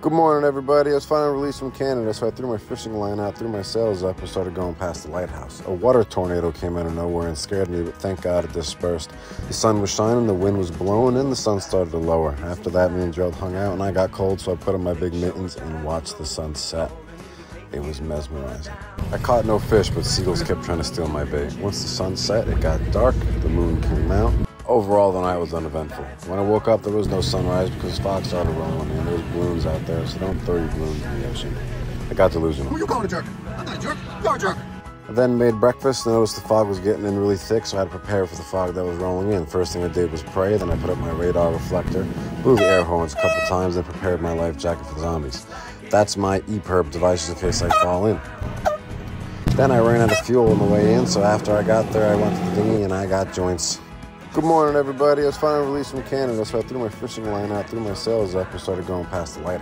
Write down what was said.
Good morning, everybody. I was finally released from Canada, so I threw my fishing line out, threw my sails up, and started going past the lighthouse. A water tornado came out of nowhere and scared me, but thank God it dispersed. The sun was shining, the wind was blowing, and the sun started to lower. After that, me and Gerald hung out, and I got cold, so I put on my big mittens and watched the sun set. It was mesmerizing. I caught no fish, but seagulls kept trying to steal my bait. Once the sun set, it got dark, the moon came out. Overall, the night was uneventful. When I woke up, there was no sunrise because fog started rolling and there was balloons out there, so don't throw your balloons in the ocean. I got delusional. Who you calling a jerk? I'm not a jerk. You're a jerk. I then made breakfast and noticed the fog was getting in really thick, so I had to prepare for the fog that was rolling in. First thing I did was pray, then I put up my radar reflector, blew the air horns a couple times, and prepared my life jacket for the zombies. That's my EPIRB device in case I fall in. Then I ran out of fuel on the way in, so after I got there, I went to the dinghy and I got joints. Good morning, everybody. I was finally released from Canada, so I threw my fishing line out, threw my sails up, and started going past the lighthouse.